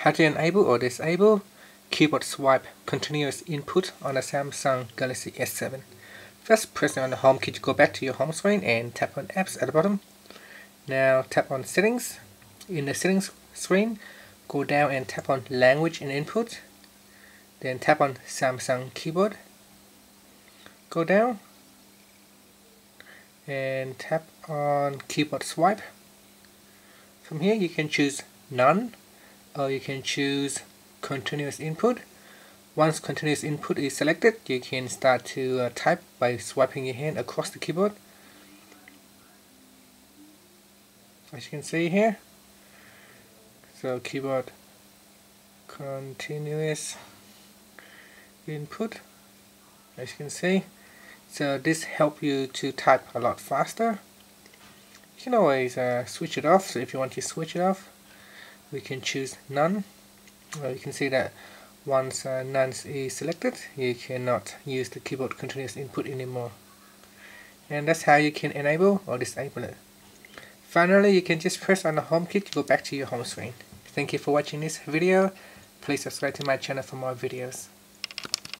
How to enable or disable keyboard swipe continuous input on the Samsung Galaxy S7. First press on the home key to go back to your home screen and tap on apps at the bottom. Now tap on settings. In the settings screen, go down and tap on language and input. Then tap on Samsung keyboard. Go down and tap on keyboard swipe. From here you can choose none or you can choose continuous input. Once continuous input is selected, you can start to uh, type by swiping your hand across the keyboard. As you can see here. So keyboard continuous input as you can see so this help you to type a lot faster you can always uh, switch it off so if you want to switch it off we can choose none. Well, you can see that once uh, none is selected you cannot use the keyboard continuous input anymore. And that's how you can enable or disable it. Finally you can just press on the home key to go back to your home screen. Thank you for watching this video. Please subscribe to my channel for more videos